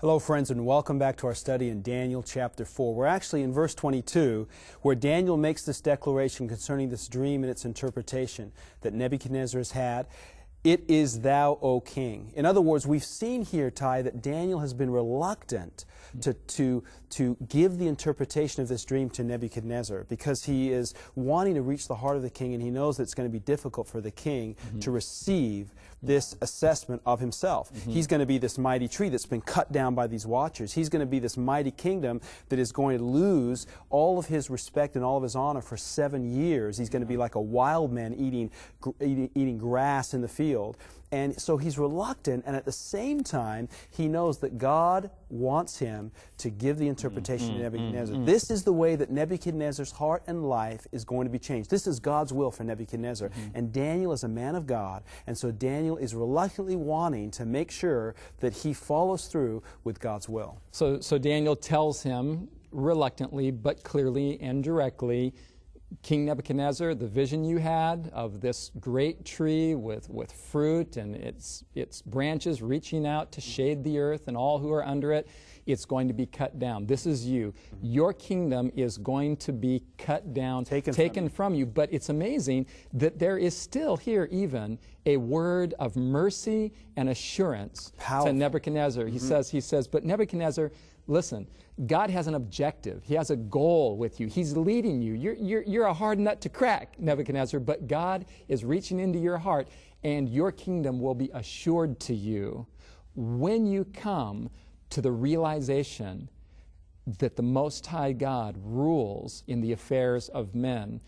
Hello, friends, and welcome back to our study in Daniel chapter 4. We're actually in verse 22, where Daniel makes this declaration concerning this dream and its interpretation that Nebuchadnezzar has had. It is thou, O king. In other words, we've seen here, Ty, that Daniel has been reluctant to, to, to give the interpretation of this dream to Nebuchadnezzar because he is wanting to reach the heart of the king and he knows that it's going to be difficult for the king mm-hmm. to receive this assessment of himself. Mm-hmm. He's going to be this mighty tree that's been cut down by these watchers. He's going to be this mighty kingdom that is going to lose all of his respect and all of his honor for seven years. He's going to be like a wild man eating, eating, eating grass in the field. And so he's reluctant, and at the same time, he knows that God wants him to give the interpretation mm, to Nebuchadnezzar. Mm, mm, this is the way that Nebuchadnezzar's heart and life is going to be changed. This is God's will for Nebuchadnezzar. Mm-hmm. And Daniel is a man of God, and so Daniel is reluctantly wanting to make sure that he follows through with God's will. So, so Daniel tells him reluctantly, but clearly and directly, King Nebuchadnezzar, the vision you had of this great tree with, with fruit and its, its branches reaching out to shade the earth and all who are under it, it's going to be cut down. This is you. Your kingdom is going to be cut down, taken, taken from, you. from, you. But it's amazing that there is still here even a word of mercy and assurance Powerful. to Nebuchadnezzar. He mm-hmm. says, he says, but Nebuchadnezzar, listen, God has an objective. He has a goal with you. He's leading you. You're, you're, you're a hard nut to crack, Nebuchadnezzar, but God is reaching into your heart, and your kingdom will be assured to you when you come to the realization that the Most High God rules in the affairs of men.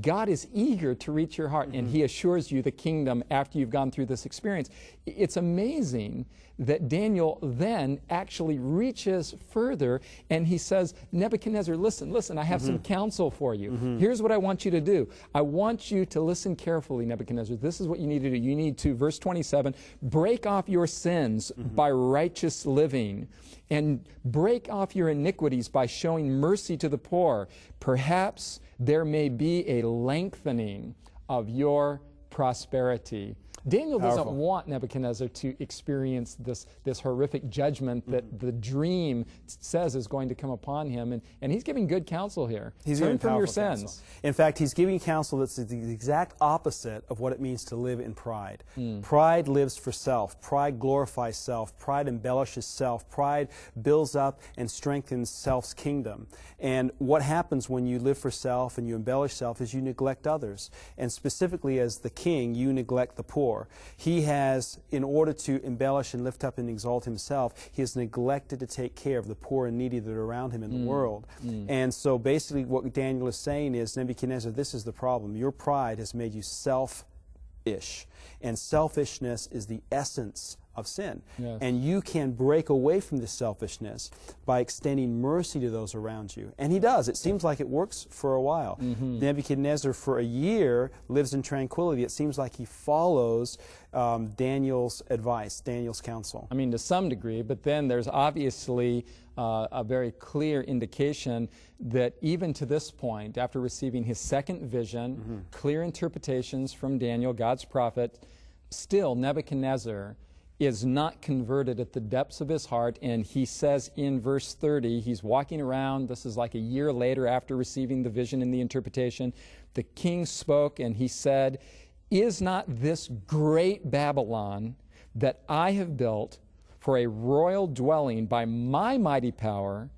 God is eager to reach your heart, mm-hmm. and He assures you the kingdom after you've gone through this experience. It's amazing that Daniel then actually reaches further and he says, Nebuchadnezzar, listen, listen, I have mm-hmm. some counsel for you. Mm-hmm. Here's what I want you to do. I want you to listen carefully, Nebuchadnezzar. This is what you need to do. You need to, verse 27, break off your sins mm-hmm. by righteous living and break off your iniquities by showing mercy to the poor. Perhaps there may be a lengthening of your prosperity. Daniel Powerful. doesn't want Nebuchadnezzar to experience this, this horrific judgment that mm-hmm. the dream says is going to come upon him. And, and he's giving good counsel here. He's Turn from your counsel. sins. In fact, he's giving counsel that's the exact opposite of what it means to live in pride. Mm. Pride lives for self. Pride glorifies self. Pride embellishes self. Pride builds up and strengthens self's kingdom. And what happens when you live for self and you embellish self is you neglect others. And specifically as the king, you neglect the poor. He has, in order to embellish and lift up and exalt himself, he has neglected to take care of the poor and needy that are around him in the mm. world. Mm. And so basically, what Daniel is saying is Nebuchadnezzar, this is the problem. Your pride has made you selfish. And selfishness is the essence of sin. Yes. And you can break away from this selfishness by extending mercy to those around you. And he does. It seems like it works for a while. Mm-hmm. Nebuchadnezzar, for a year, lives in tranquility. It seems like he follows um, Daniel's advice, Daniel's counsel. I mean, to some degree, but then there's obviously uh, a very clear indication that even to this point, after receiving his second vision, mm-hmm. clear interpretations from Daniel, God's prophet, still Nebuchadnezzar is not converted at the depths of his heart. And he says in verse 30, he's walking around. This is like a year later after receiving the vision and the interpretation. The king spoke and he said, Is not this great Babylon that I have built for a royal dwelling by my mighty power?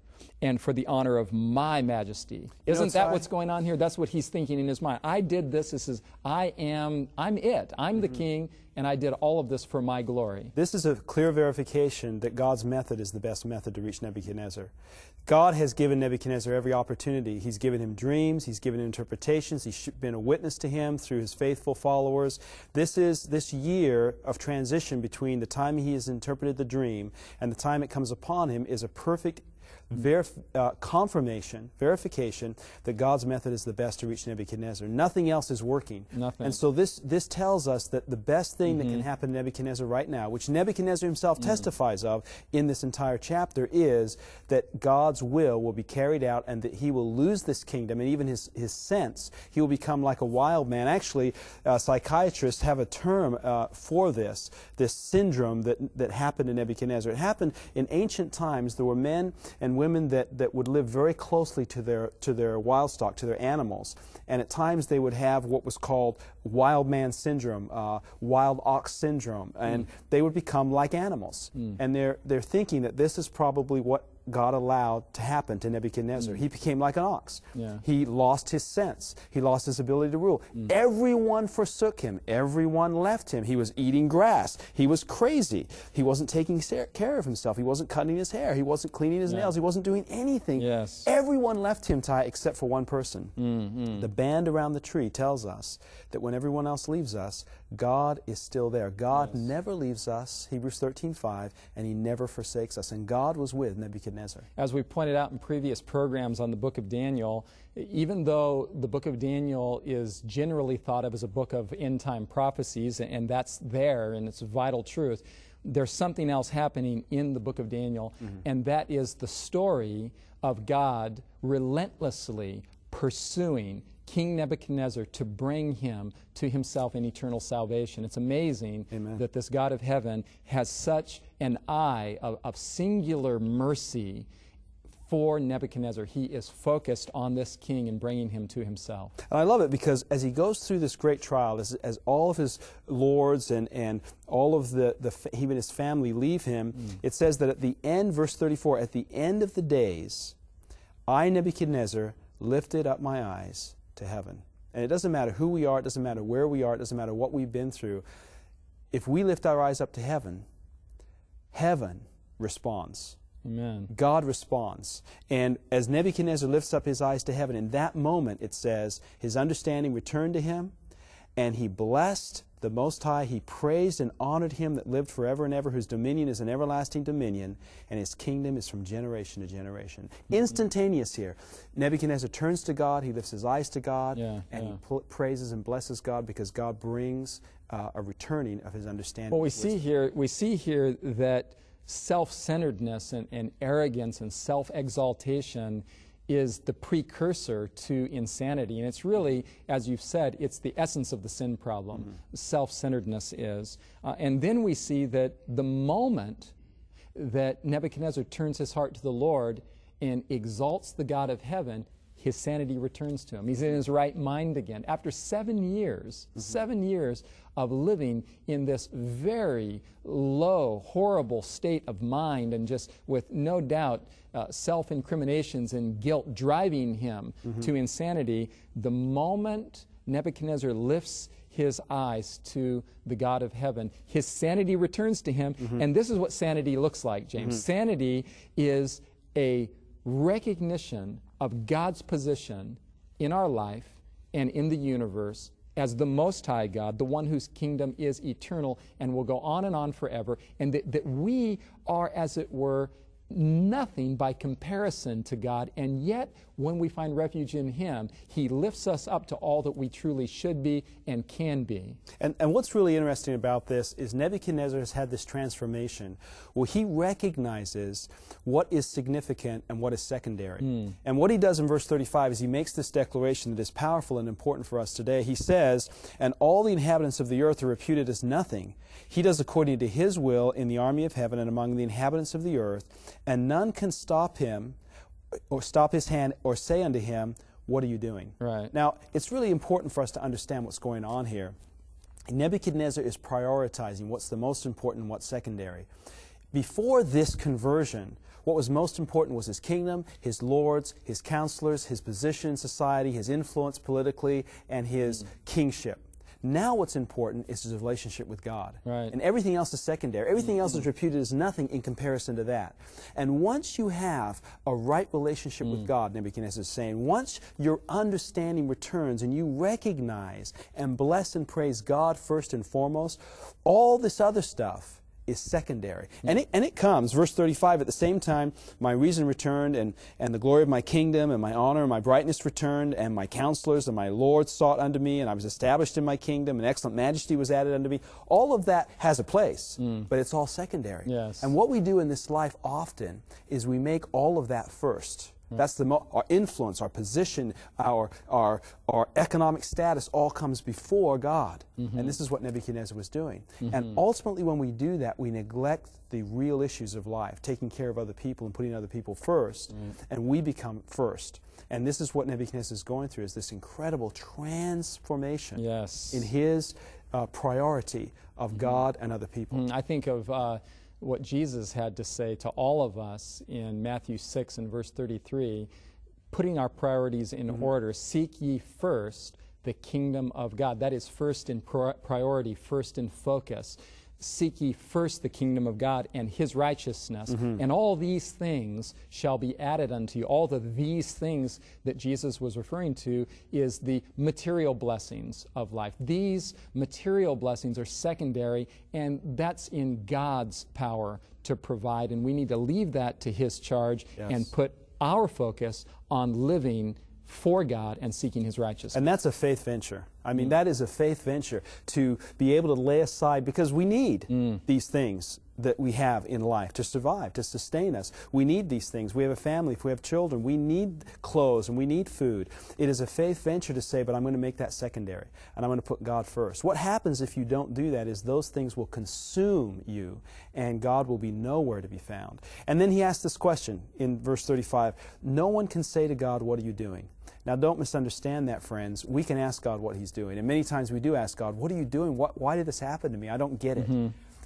And for the honor of my majesty. Isn't that what's going on here? That's what he's thinking in his mind. I did this. This is, I am, I'm it. I'm mm-hmm. the king, and I did all of this for my glory. This is a clear verification that God's method is the best method to reach Nebuchadnezzar. God has given Nebuchadnezzar every opportunity. He's given him dreams, he's given him interpretations, he's been a witness to him through his faithful followers. This is this year of transition between the time he has interpreted the dream and the time it comes upon him is a perfect verif- uh, confirmation, verification that God's method is the best to reach Nebuchadnezzar. Nothing else is working. Nothing. And so this, this tells us that the best thing that can happen to Nebuchadnezzar right now, which Nebuchadnezzar himself testifies of in this entire chapter, is that God's will will be carried out and that he will lose this kingdom and even his, his sense. He will become like a wild man. Actually, uh, psychiatrists have a term uh, for this, this syndrome that, that happened to Nebuchadnezzar. It happened in ancient times. There were men and women that, that would live very closely to their, to their wild stock, to their animals. And at times they would have what was called wild man syndrome, uh, wild ox syndrome, and they would become like animals. And they're, they're thinking that this is probably what God allowed to happen to Nebuchadnezzar. Mm. He became like an ox. Yeah. He lost his sense. He lost his ability to rule. Mm. Everyone forsook him. Everyone left him. He was eating grass. He was crazy. He wasn't taking care of himself. He wasn't cutting his hair. He wasn't cleaning his nails. He wasn't doing anything. Yes. Everyone left him, Ty, except for one person. Mm, the band around the tree tells us that when everyone else leaves us, God is still there. God never leaves us, Hebrews 13:5, and he never forsakes us. And God was with Nebuchadnezzar. As we pointed out in previous programs on the book of Daniel, even though the book of Daniel is generally thought of as a book of end time prophecies, and that's there and it's a vital truth, there's something else happening in the book of Daniel, mm-hmm. and that is the story of God relentlessly pursuing King Nebuchadnezzar to bring him to himself in eternal salvation. It's amazing Amen. that this God of heaven has such an eye of, of singular mercy for Nebuchadnezzar. He is focused on this king and bringing him to himself. And I love it because as he goes through this great trial, as, as all of his lords and, and all of the, the, even his family leave him, mm. it says that at the end, verse 34, at the end of the days, I, Nebuchadnezzar, lifted up my eyes to heaven. And it doesn't matter who we are, it doesn't matter where we are, it doesn't matter what we've been through. If we lift our eyes up to heaven, heaven responds. Amen. God responds. And as Nebuchadnezzar lifts up his eyes to heaven, in that moment it says, his understanding returned to him, and he blessed the Most High. He praised and honored him that lived forever and ever, whose dominion is an everlasting dominion, and his kingdom is from generation to generation. Instantaneous here. Nebuchadnezzar turns to God, he lifts his eyes to God, Yeah, and yeah. he praises and blesses God because God brings uh, a returning of his understanding. What we see here, we see here that self-centeredness and, and arrogance and self-exaltation is the precursor to insanity. And it's really, as you've said, it's the essence of the sin problem. Self-centeredness is. Uh, and then we see that the moment that Nebuchadnezzar turns his heart to the Lord and exalts the God of heaven, his sanity returns to him. He's in his right mind again. After seven years, mm-hmm. seven years of living in this very low, horrible state of mind, and just with no doubt uh, self incriminations and guilt driving him mm-hmm. to insanity, the moment Nebuchadnezzar lifts his eyes to the God of heaven. His sanity returns to him. Mm-hmm. And this is what sanity looks like, James. Sanity is a recognition of God's position in our life and in the universe as the Most High God, the one whose kingdom is eternal and will go on and on forever, and that, that we are, as it were, nothing by comparison to God, and yet when we find refuge in Him, He lifts us up to all that we truly should be and can be. And, and what's really interesting about this is Nebuchadnezzar has had this transformation where he recognizes what is significant and what is secondary. Hmm. And what he does in verse 35 is he makes this declaration that is powerful and important for us today. He says, And all the inhabitants of the earth are reputed as nothing. He does according to his will in the army of heaven and among the inhabitants of the earth, and none can stop him or stop his hand or say unto him, What are you doing? Right. Now, it's really important for us to understand what's going on here. Nebuchadnezzar is prioritizing what's the most important and what's secondary. Before this conversion, what was most important was his kingdom, his lords, his counselors, his position in society, his influence politically, and his kingship. Now, what's important is his relationship with God. Right. And everything else is secondary. Everything else is mm-hmm. reputed as nothing in comparison to that. And once you have a right relationship with mm. God, Nebuchadnezzar is saying, once your understanding returns and you recognize and bless and praise God first and foremost, all this other stuff is secondary. Hmm. And, it, and it comes, verse 35, at the same time, my reason returned, and, and the glory of my kingdom, and my honor, and my brightness returned, and my counselors and my lords sought unto me, and I was established in my kingdom, and excellent majesty was added unto me. All of that has a place, hmm. but it's all secondary. Yes. And what we do in this life often is we make all of that first. That's the mo- our influence, our position, our, our, our economic status all comes before God. And this is what Nebuchadnezzar was doing. And ultimately, when we do that, we neglect the real issues of life, taking care of other people and putting other people first, and we become first. And this is what Nebuchadnezzar is going through: is this incredible transformation Yes. in his uh, priority of God and other people. Mm, I think of uh, what Jesus had to say to all of us in Matthew 6 and verse 33 putting our priorities in mm-hmm. order. Seek ye first the kingdom of God. That is first in pri- priority, first in focus. Seek ye first the kingdom of God and his righteousness, mm-hmm. and all these things shall be added unto you. All the these things that Jesus was referring to is the material blessings of life. These material blessings are secondary, and that's in God's power to provide, and we need to leave that to his charge Yes. and put our focus on living for God and seeking his righteousness. And that's a faith venture. I mean, mm. that is a faith venture to be able to lay aside because we need mm. these things that we have in life to survive, to sustain us. We need these things. We have a family, if we have children, we need clothes and we need food. It is a faith venture to say, but I'm going to make that secondary and I'm going to put God first. What happens if you don't do that is those things will consume you and God will be nowhere to be found. And then he asks this question in verse 35 No one can say to God, What are you doing? Now, don't misunderstand that, friends. We can ask God what He's doing. And many times we do ask God, What are you doing? What, why did this happen to me? I don't get it.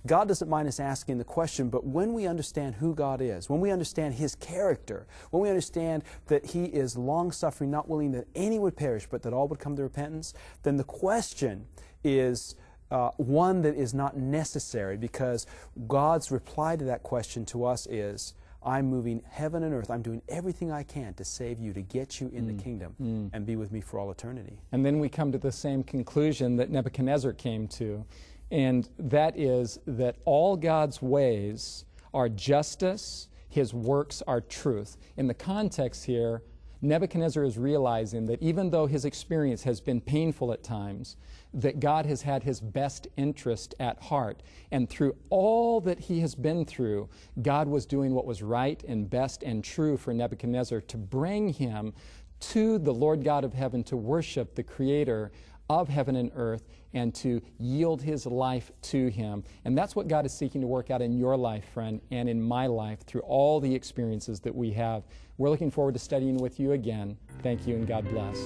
God doesn't mind us asking the question, but when we understand who God is, when we understand His character, when we understand that He is long suffering, not willing that any would perish, but that all would come to repentance, then the question is. Uh, one that is not necessary because God's reply to that question to us is, I'm moving heaven and earth. I'm doing everything I can to save you, to get you in the mm. kingdom mm. and be with me for all eternity. And then we come to the same conclusion that Nebuchadnezzar came to, and that is that all God's ways are justice, his works are truth. In the context here, Nebuchadnezzar is realizing that even though his experience has been painful at times, that God has had his best interest at heart. And through all that he has been through, God was doing what was right and best and true for Nebuchadnezzar to bring him to the Lord God of heaven to worship the Creator of heaven and earth and to yield his life to him. And that's what God is seeking to work out in your life, friend, and in my life through all the experiences that we have. We're looking forward to studying with you again. Thank you and God bless.